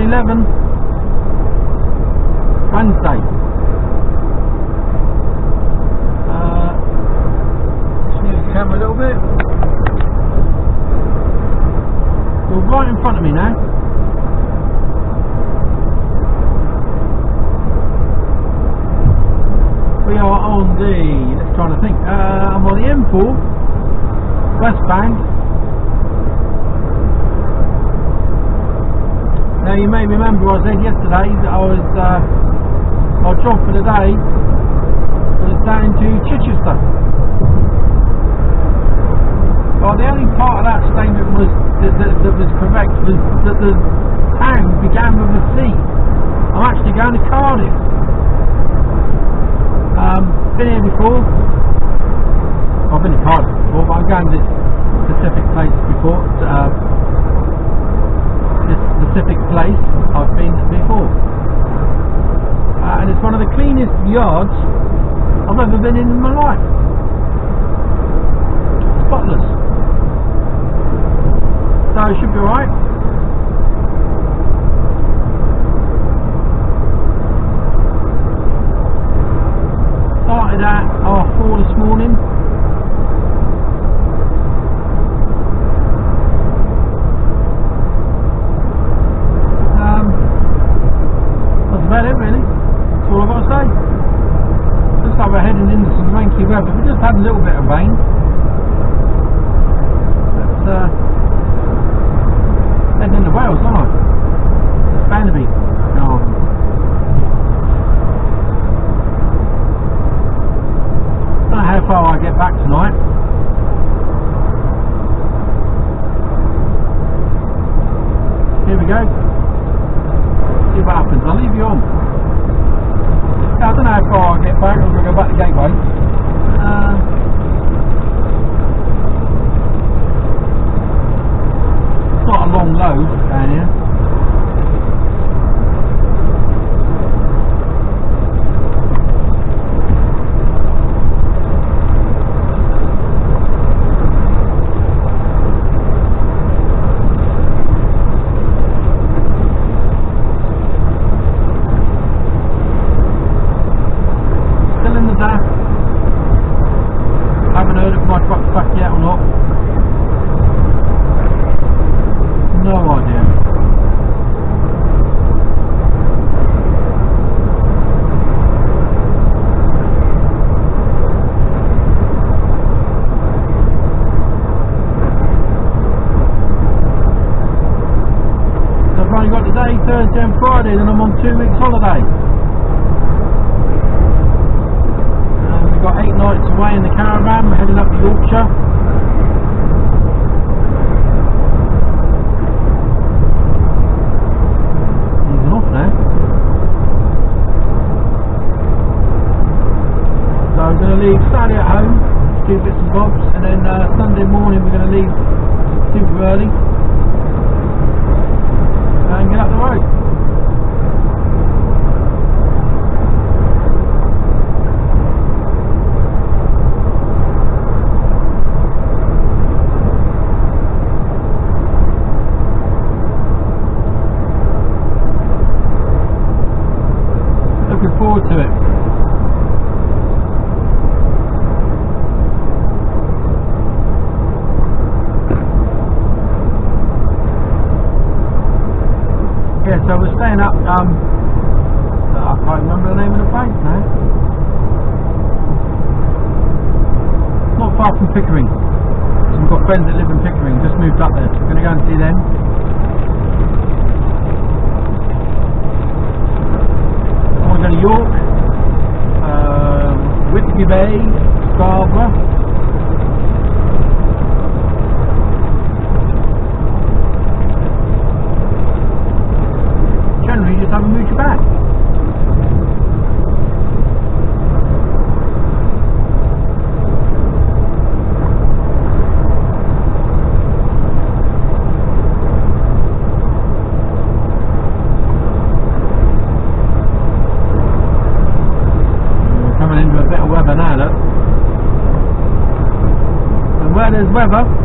11 Wednesday. Uh, just move the camera a little bit. You're right in front of me now. We are on the, let's try to think, uh, I'm on the M4, westbound. Now you may remember I said yesterday that I was, uh, job for the day was down to Chichester. Well, the only part of that statement was that, that, that was correct was that the town began with a C. I'm actually going to Cardiff. Um, been here before. I've been to Cardiff before, but I'm going to this specific place before. Uh, specific place I've been before. Uh, and it's one of the cleanest yards I've ever been in my life. Spotless. So it should be alright. Started at half four this morning. Um, that's about it really. That's all I've got to say. Looks like we're heading into some ranky weather. We just had a little bit of rain. But, uh, heading into Wales, aren't I? Be. No. Don't know how far I get back tonight. Here we go. See what happens. I'll leave you on. I don't know how far I get back. I'm going to go back to Gateway. Uh, it's not a long load down here. Still in the dark. Haven't heard if my truck's back yet or not. No idea. So I've only got today, Thursday and Friday, then I'm on two weeks holiday. Um, we've got eight nights away in the caravan. We're heading up to Yorkshire. Easing off now. So we're going to leave Saturday at home, do bits and bobs, and then uh, Sunday morning we're going to leave super early and get up the road. Looking forward to it. Yeah, so we're staying up, um, I can't remember the name of the place now. Not far from Pickering. So we've got friends that live in Pickering, moved up there. We're going to go and see them. I want to York, um, Whitby Bay, Scarborough. Generally, you just have a mooch back. We're coming into a bit of weather now, look. And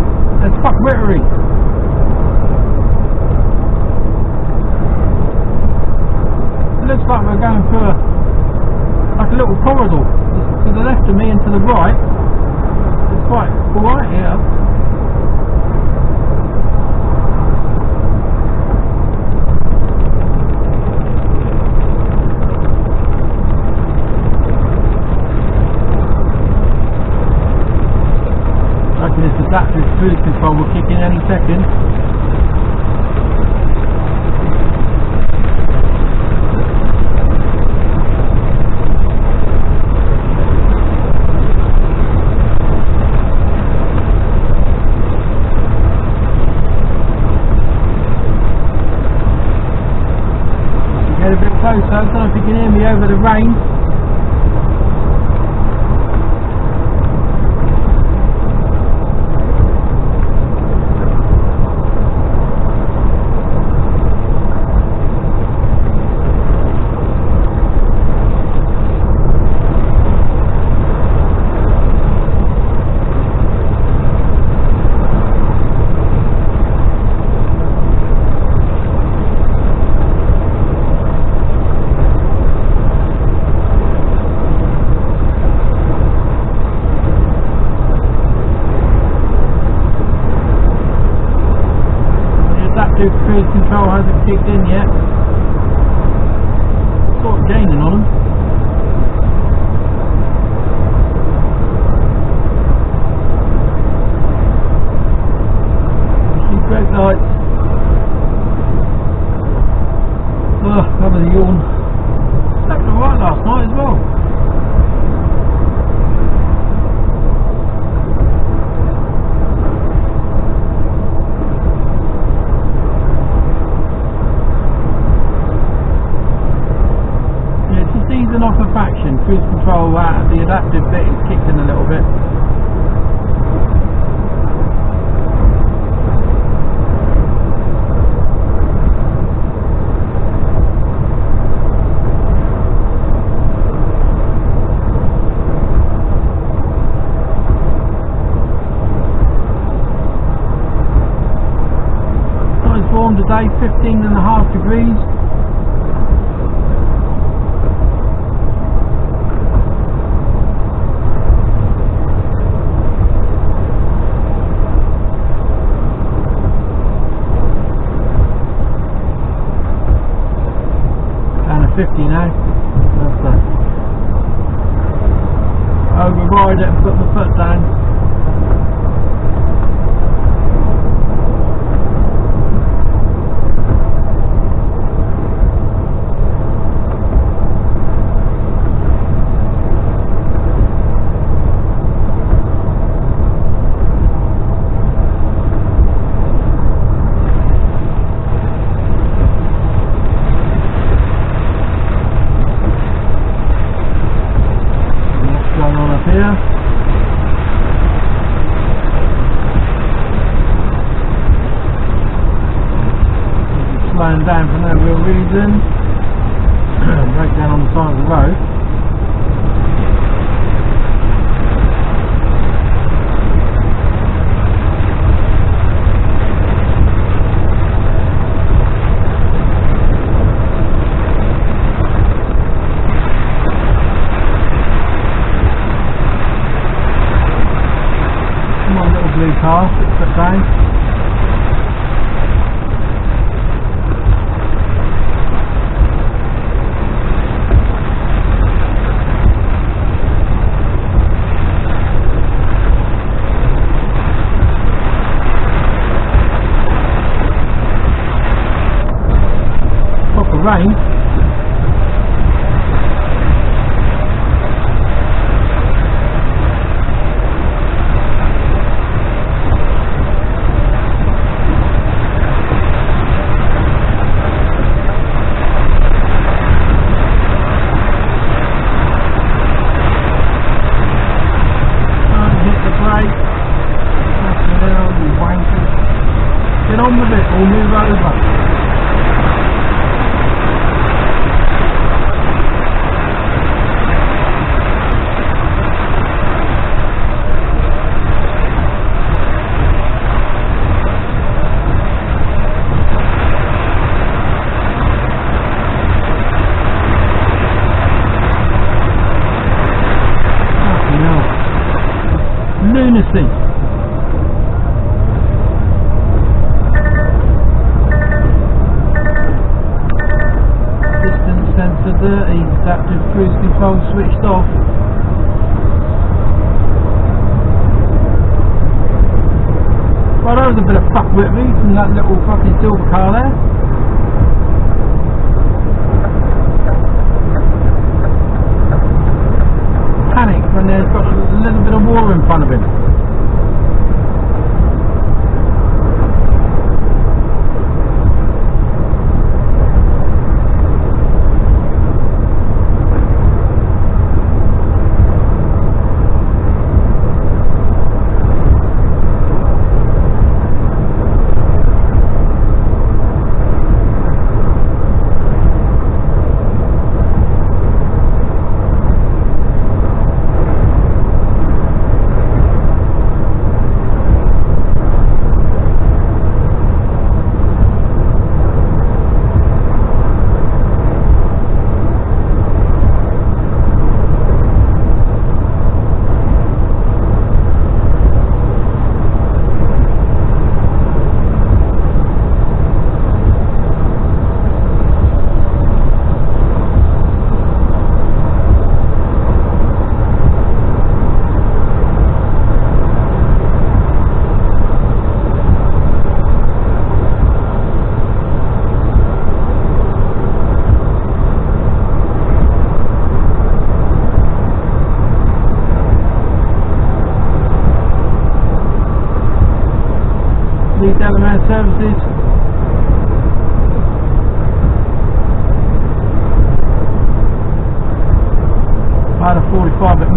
cruise control will kick in any second. Get a bit closer, I don't know if you can hear me over the rain. cruise control hasn't kicked in yet. Sort of gaining on them. She dragged the 15 and a half degrees.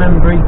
45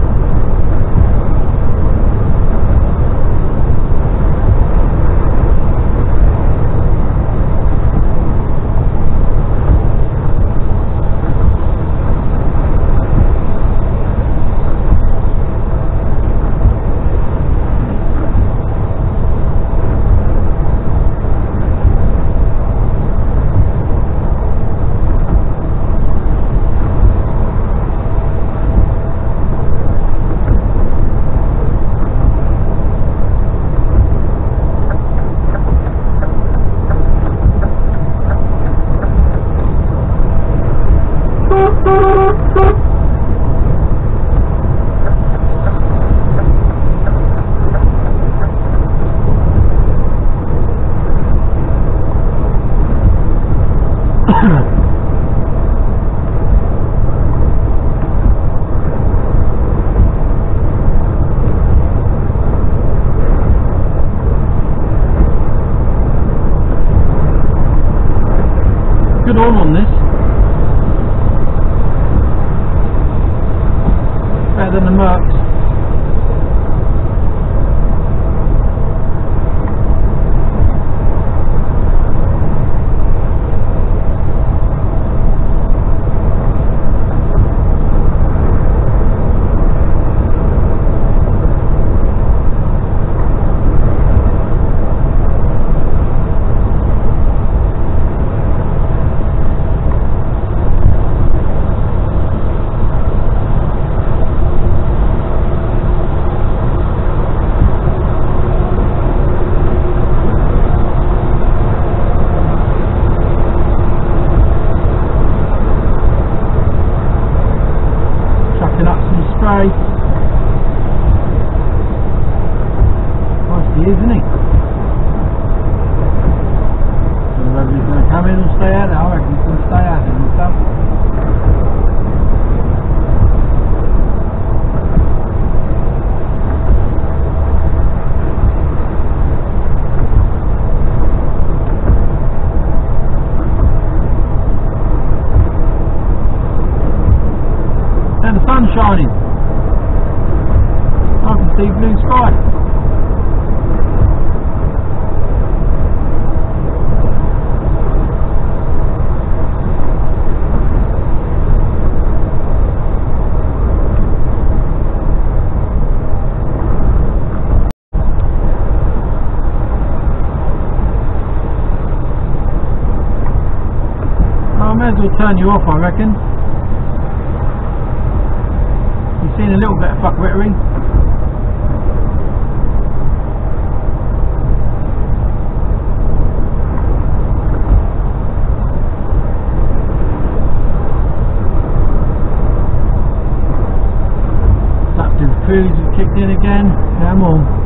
will turn you off, I reckon. You've seen a little bit of fuckwittery. That food kicked in again. Come on.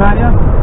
Haven't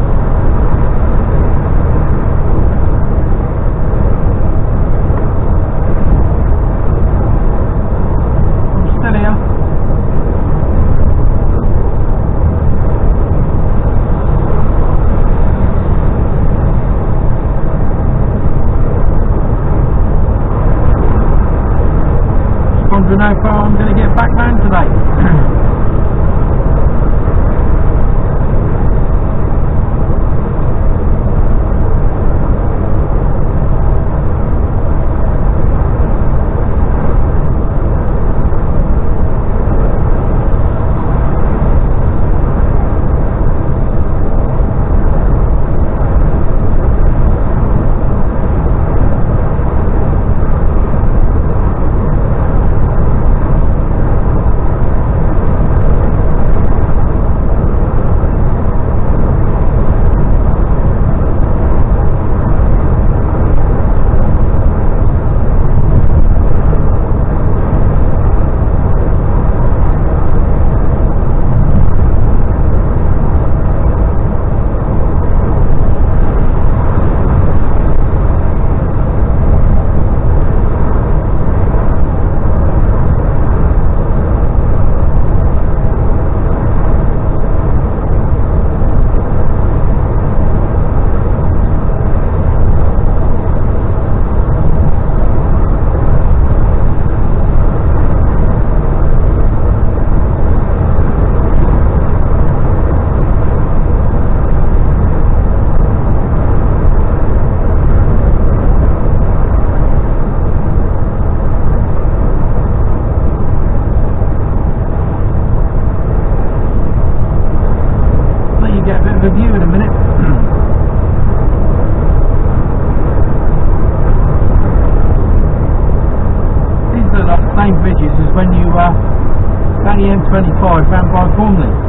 M25, ran by Gormley.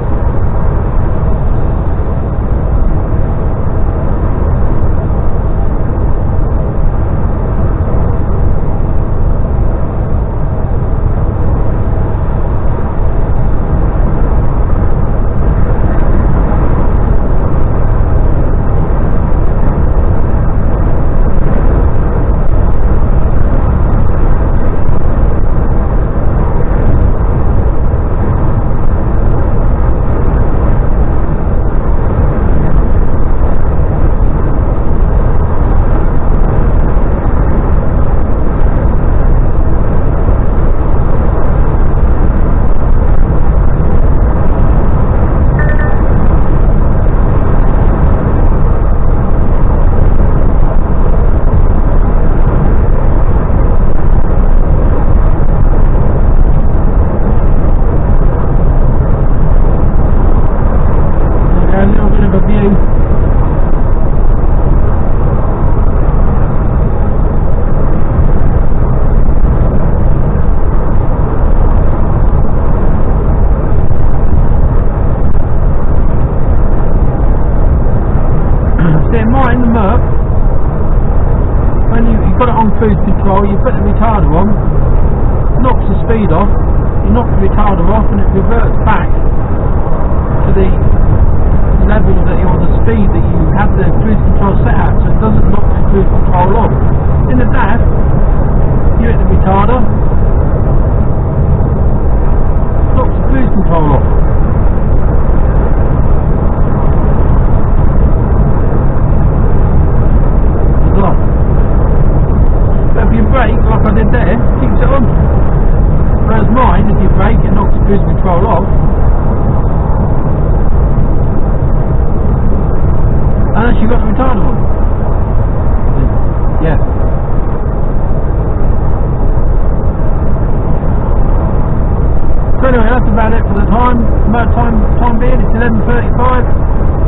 That's about it for the time. About time time being, it's eleven thirty five.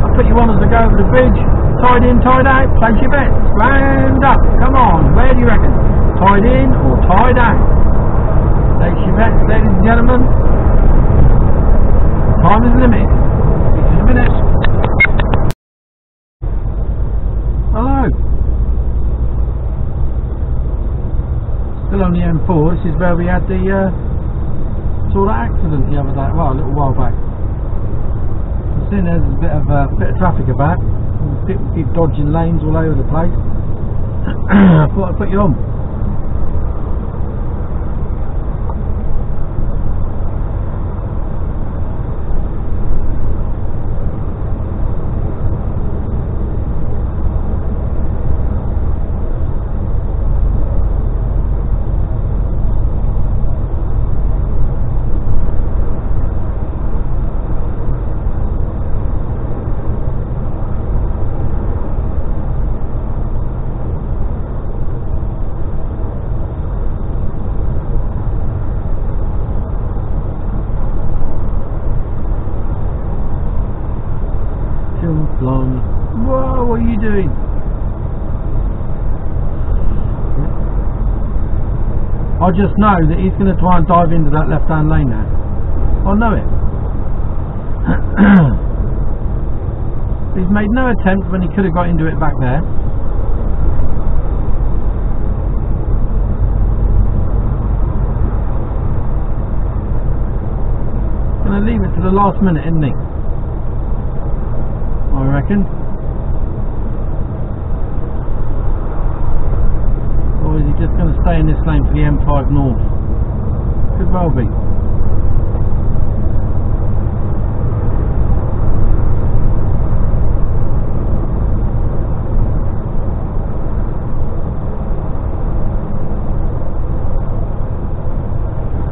I'll put you on as I go over the bridge. Tied in, tied out, place your bets. Round up. Come on, where do you reckon? Tied in or tied out? Place your bets, ladies and gentlemen. Time is limited. In a minute. Hello. Still on the M4. This is where we had the uh, saw that accident the other day. Well, a little while back. I've seen there's a bit of uh, bit of traffic about. People keep dodging lanes all over the place. I thought I'd put you on. Jump blimey. Whoa, what are you doing? I just know that he's going to try and dive into that left hand lane now. I know it. he's made no attempt when he could have got into it back there. Gonna leave it to the last minute, isn't he? I reckon. Or is he just going to stay in this lane for the M5 North? Could well be.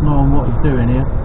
Knowing what he's doing here.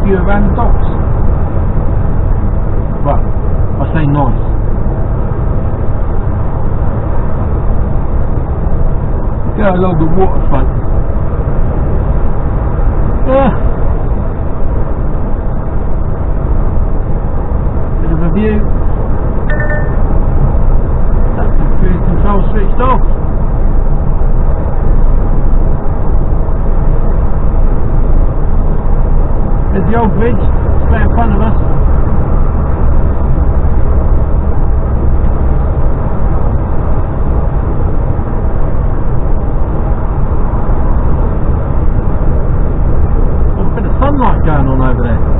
spear van talks. But, say noise. You gotta the waterfront There's the old bridge, straight in front of us. There's a bit of sunlight going on over there.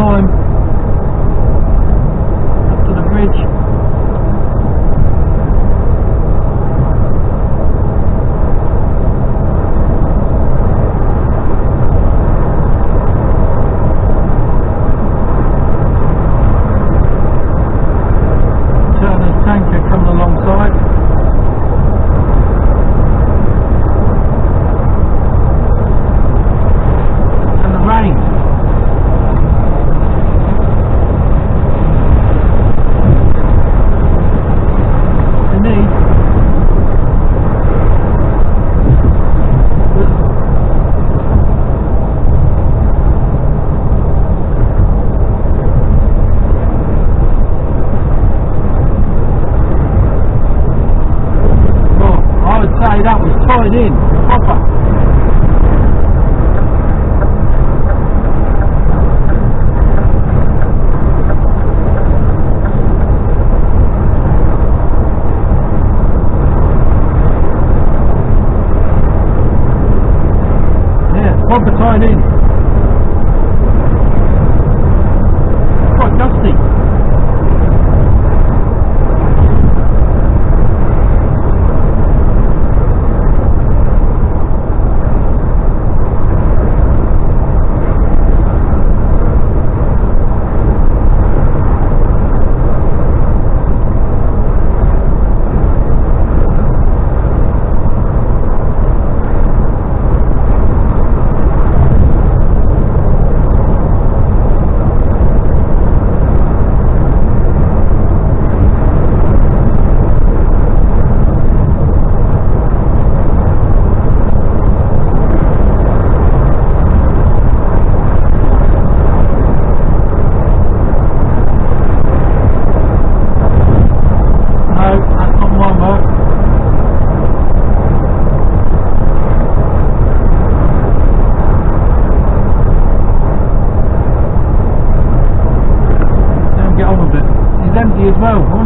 Making He's empty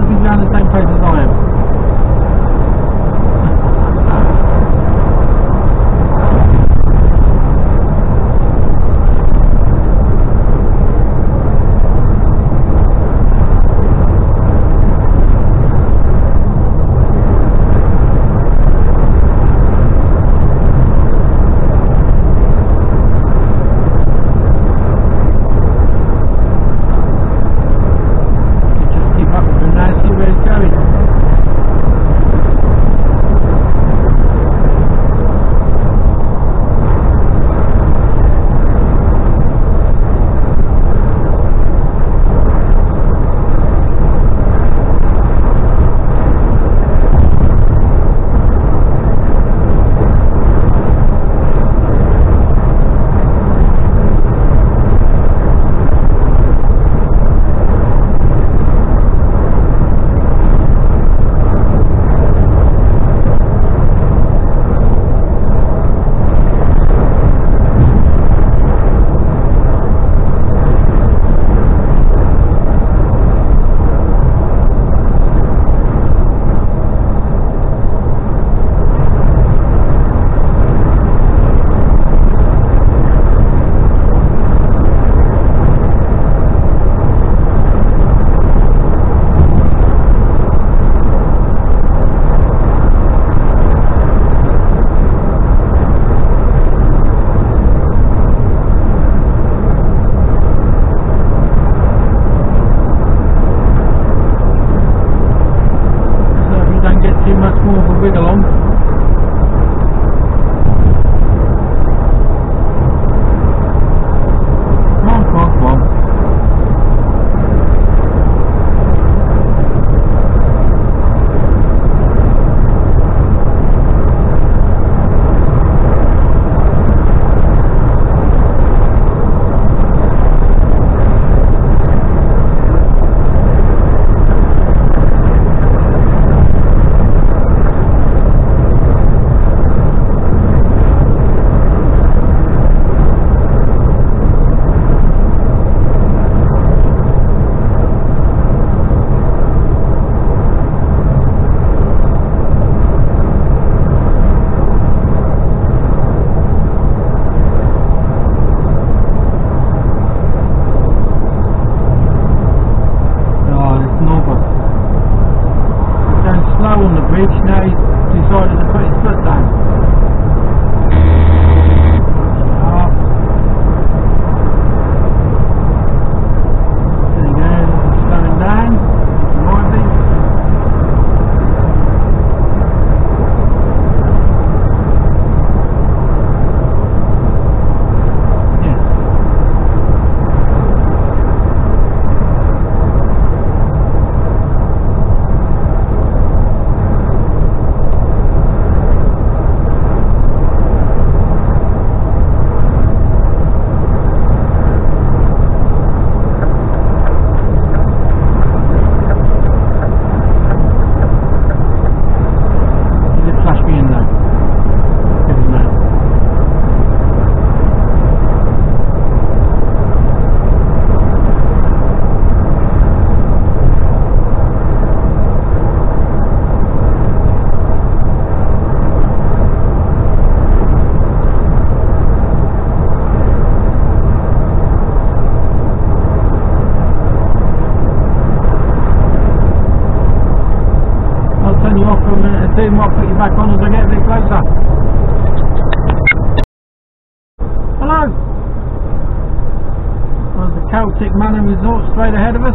Celtic Manor Resort straight ahead of us.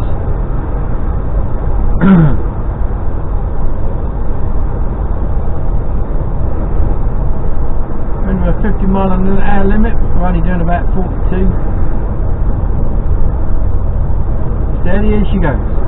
We're under a 50 mile an hour limit, we're only doing about 42. Steady as she goes.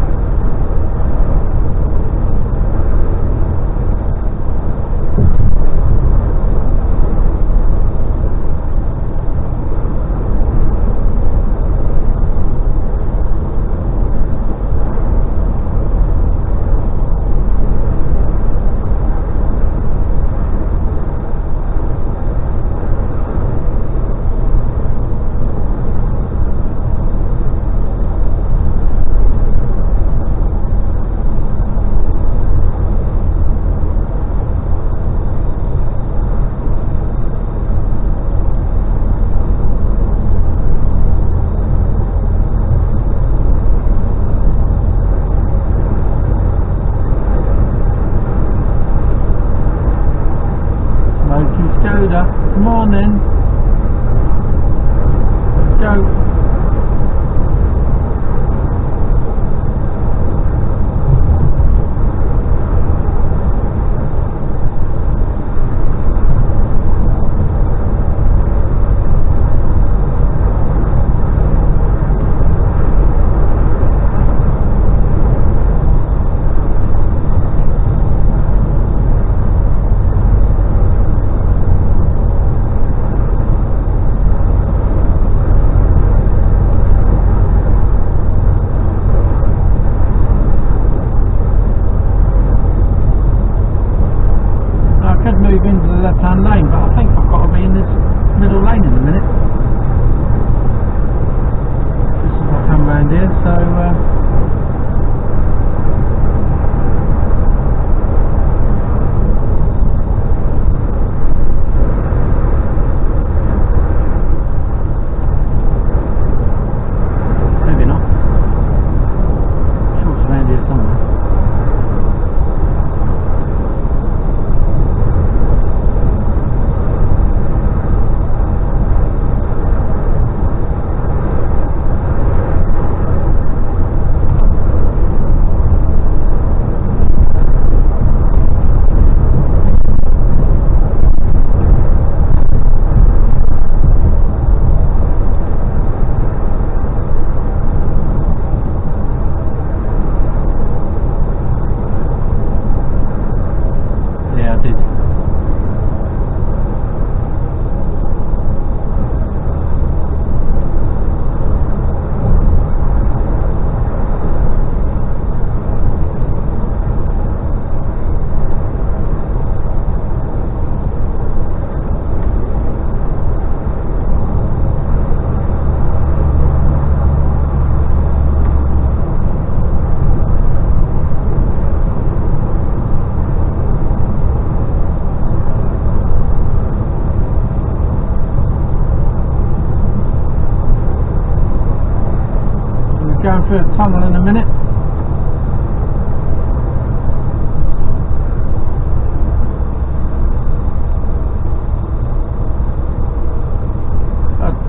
Tunnel in a minute.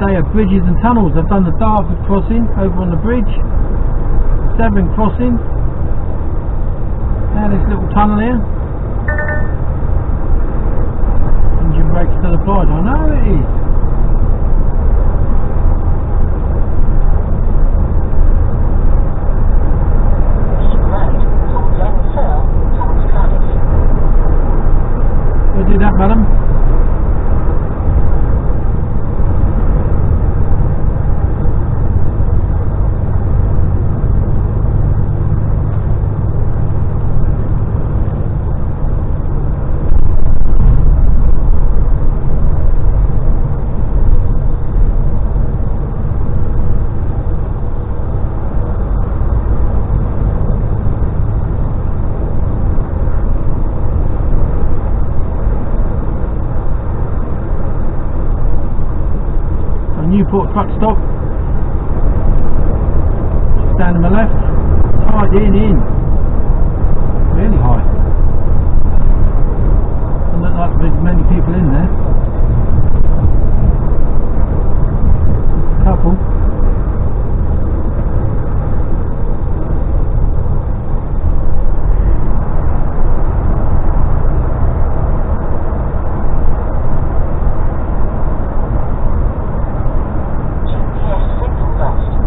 Day of bridges and tunnels. I've done the Dartford crossing over on the bridge. Severn crossing. Now this little tunnel here. Engine brakes still applied. I know it is. Keep right towards Young Hill towards Cardiff. We'll do A truck stop. Down to my left. Tied in, in. Really high. there's many people in there. Couple. GPS signal lost.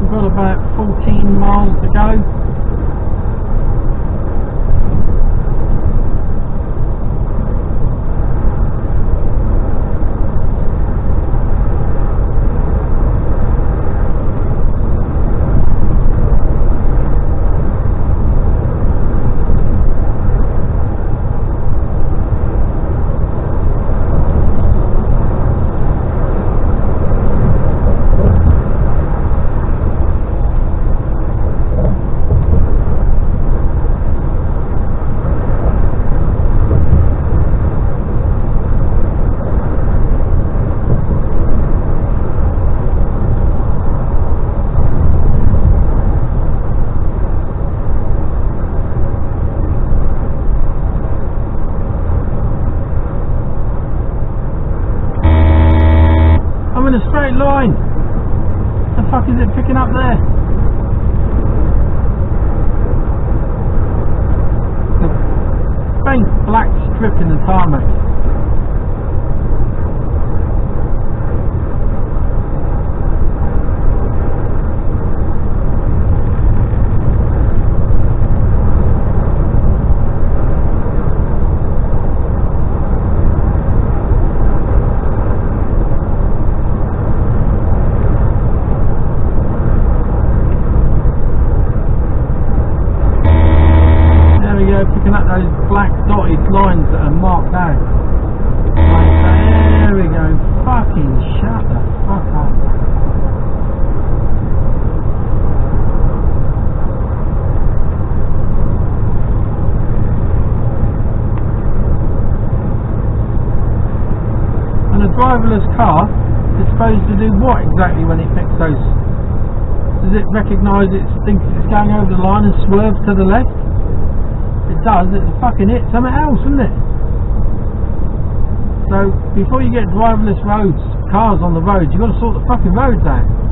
We've got about 14 miles to go. I'm in a straight line. The fuck is it picking up there? The faint black strip in the tarmac. There we go, picking up those black dotted lines that are marked out. Like that. There we go. Fucking shut the fuck up. And a driverless car is supposed to do what exactly when it picks those? Does it recognise it thinks it's going over the line and swerves to the left? It does, it fucking hit something else, isn't it? So before you get driverless roads, cars on the roads, you've got to sort the fucking roads out.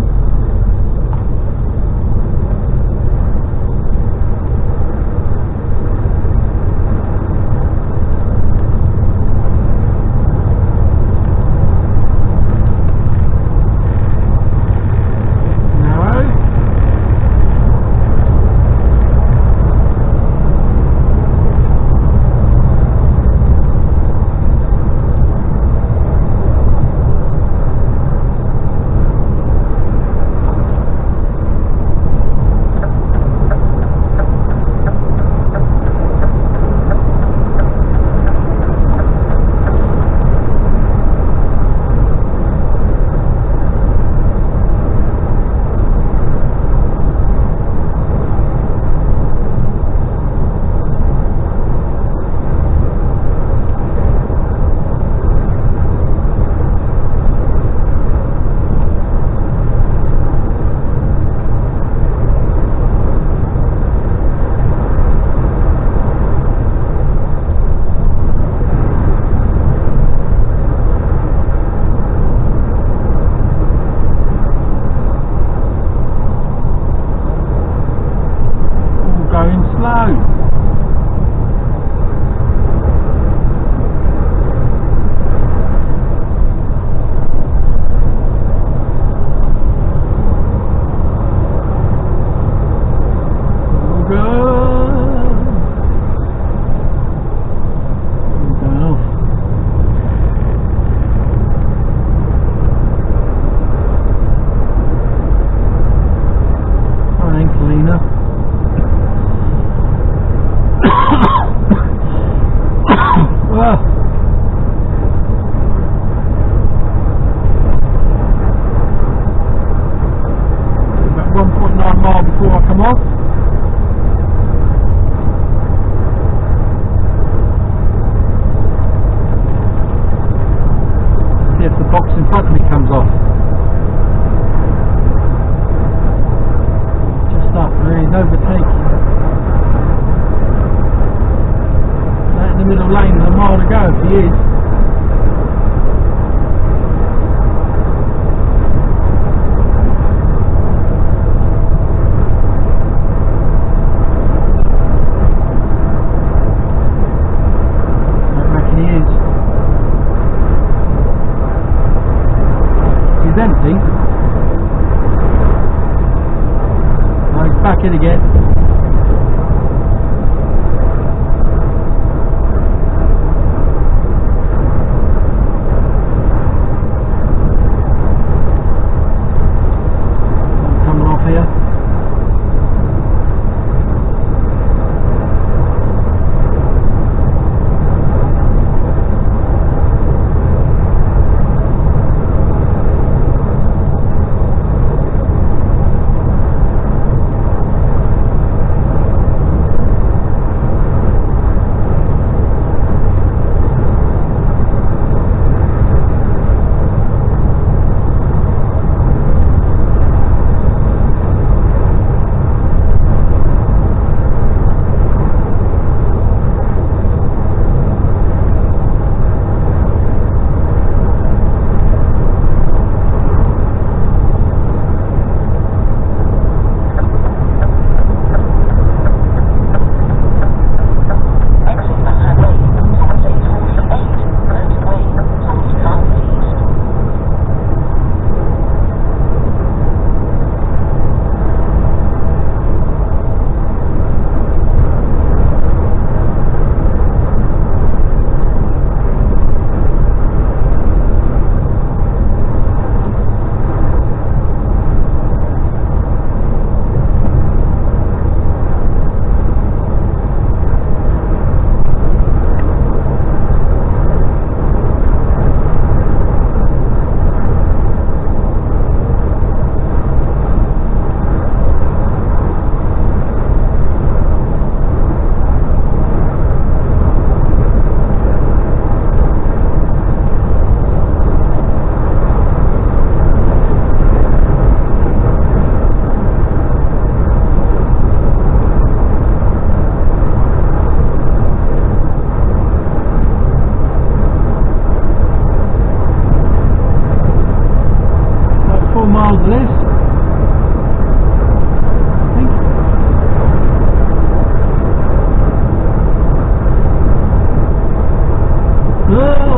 Oh,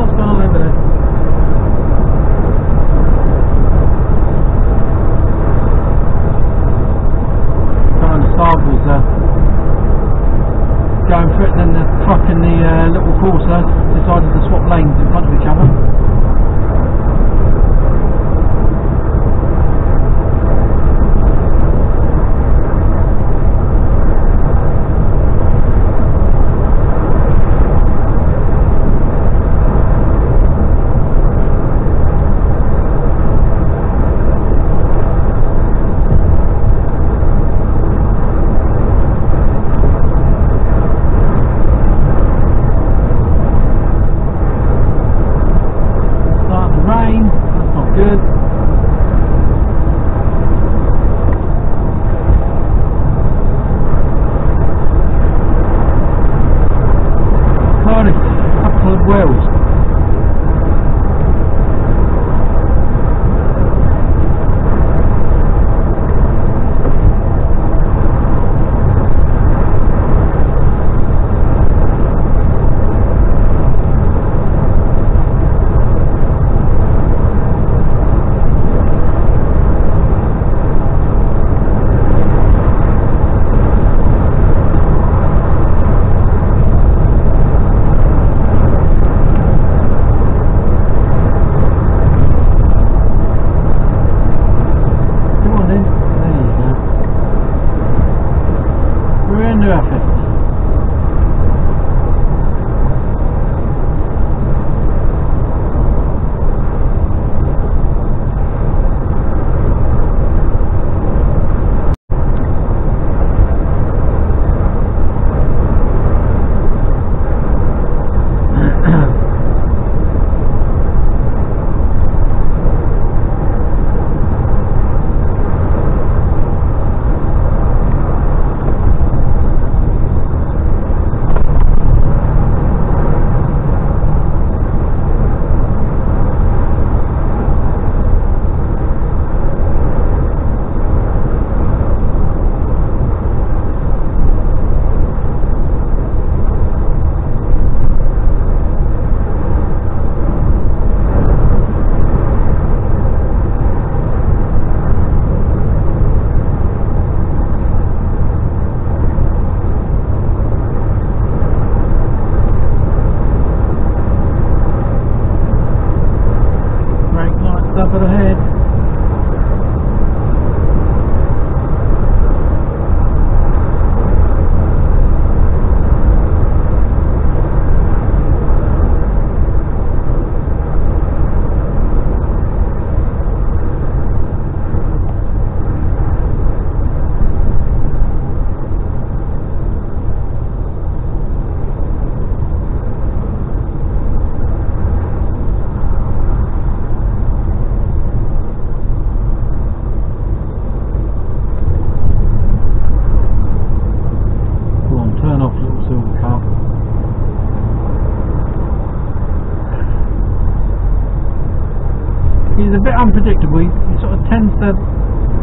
unpredictable. He, sort of tends to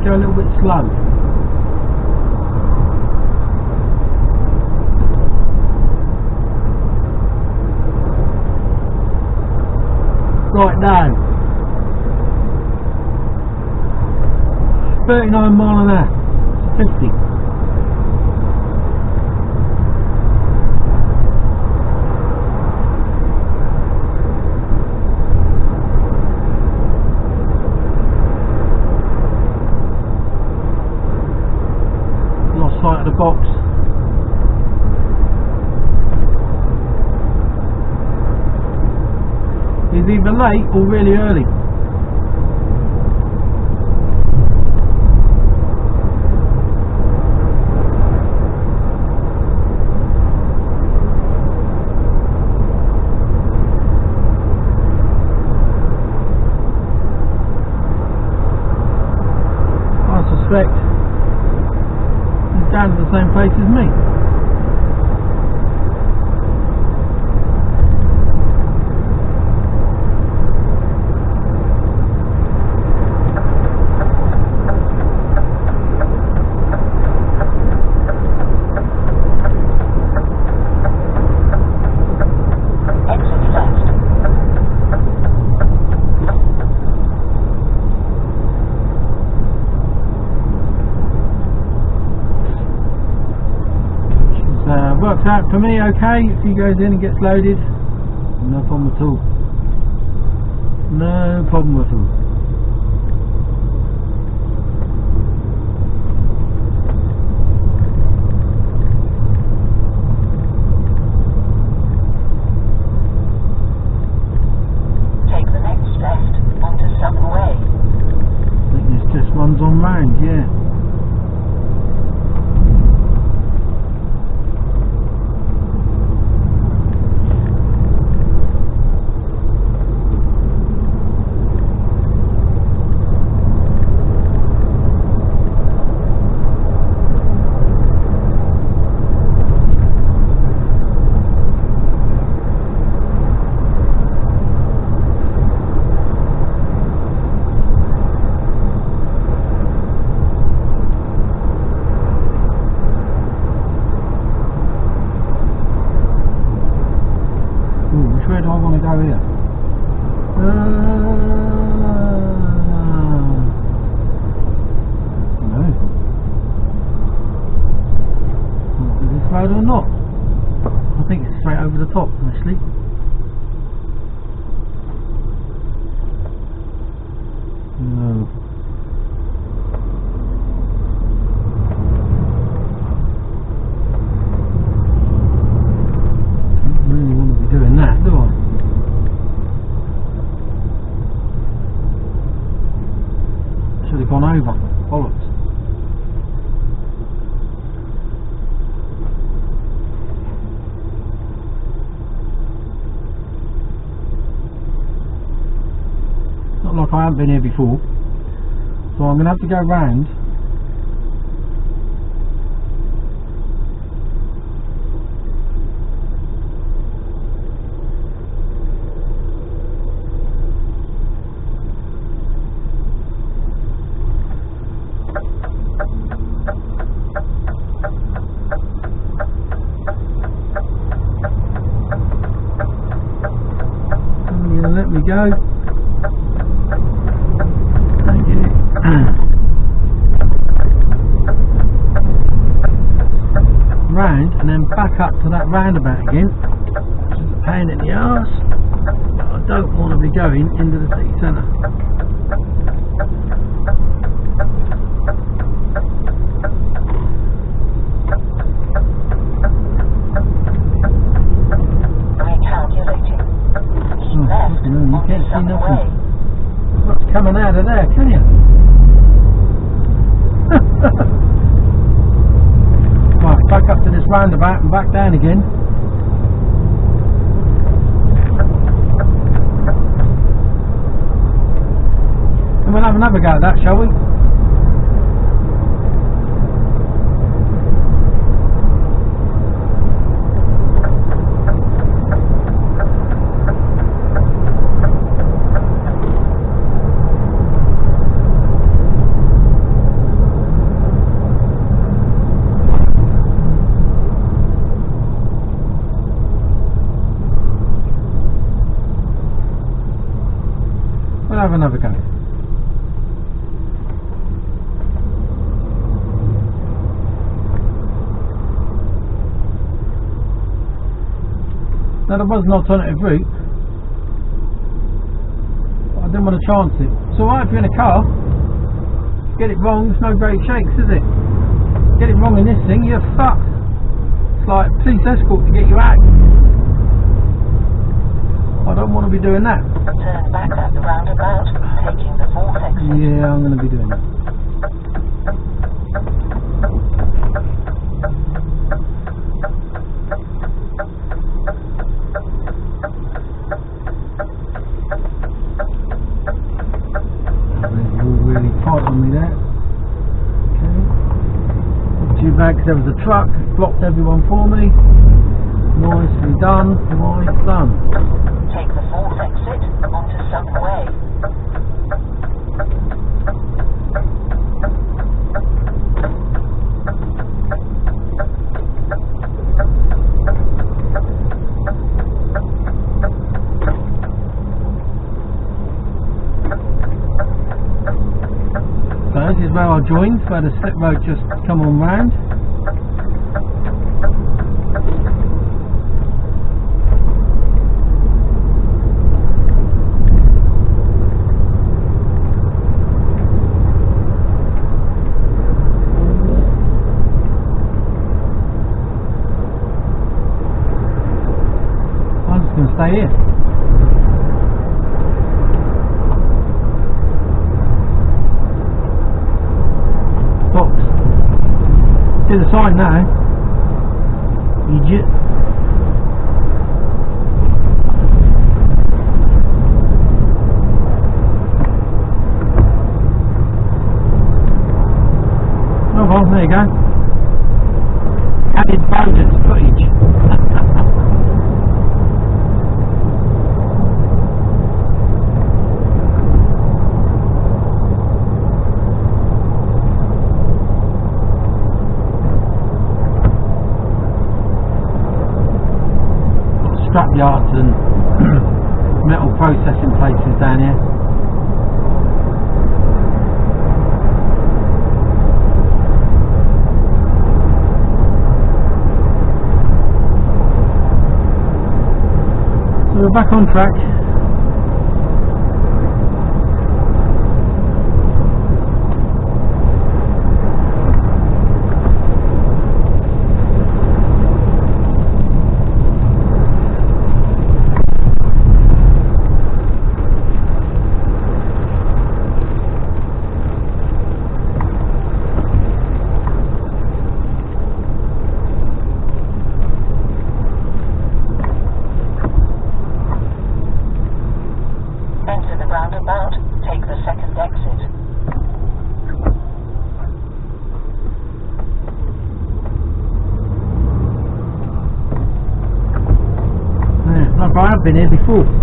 go a little bit slow. Right now. 39 mile an hour. 50. lost sight of the box. He's either late or really early. I suspect He's down to the same place as me. Exit left. She's uh, worked out for me okay. If he goes in and gets loaded, no problem at all. No problem at all. Take the next left onto Southern Way. I think this just runs on round, yeah. Ooh, which way do I want to go here? Uh, no. Is this road or not? I think it's straight over the top, actually. No. Don't really want to be doing that, do I? Should have gone over. Bollocks. Not like I haven't been here before. So I'm going to have to go round. Are you going to let me go? Thank you. Round and then back up to that roundabout again, which is a pain in the arse. I don't want to be going into the city centre. can you? right, back up to this roundabout and back down again. And we'll have another go at that, shall we? We'll have another go. Now there was an alternative route. I didn't want to chance it. So right, if you're in a car, get it wrong, it's no great shakes, is it? Get it wrong in this thing, you're fucked. It's like police escort to get you out. I don't want to be doing that. Turn the fourth. Yeah, I'm going to be doing that. There. Was a truck, blocked everyone for me. Nicely done, right done. Take the fourth exit onto Sutton Way. So this is where I joined, where the slip road just come on round. Back on track. I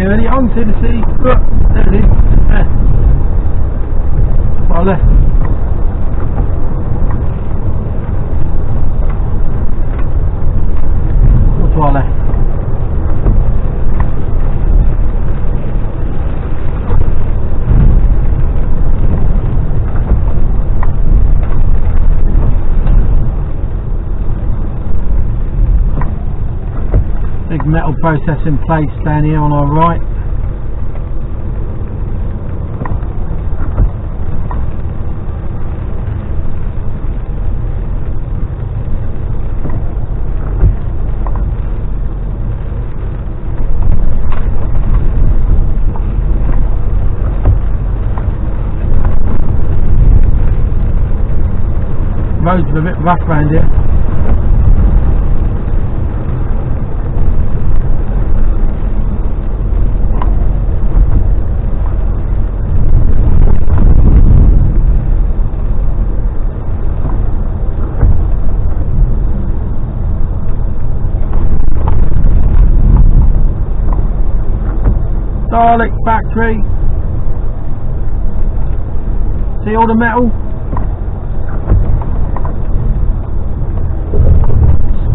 still going to be early. I can see the city. Look, there it is. There. Well, left. What's to our left? Metal processing place down here on our right. Roads are a bit rough around here. Dalek factory. See all the metal?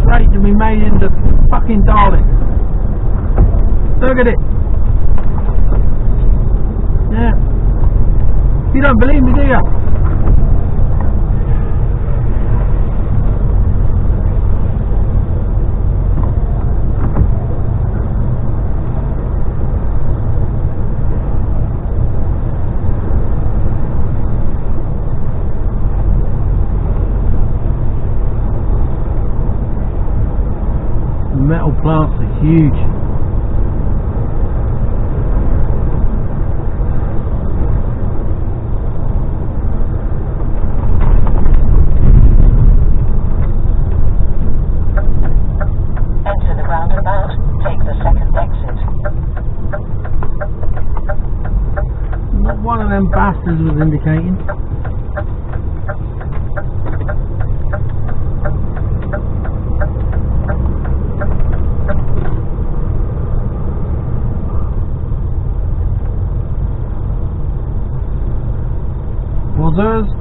Straight to be made into fucking Dalek. Look at it. Yeah. You don't believe me, do you? Metal plants are huge. Enter the roundabout. Take the second exit. Not one of them bastards was indicating. Buzzers.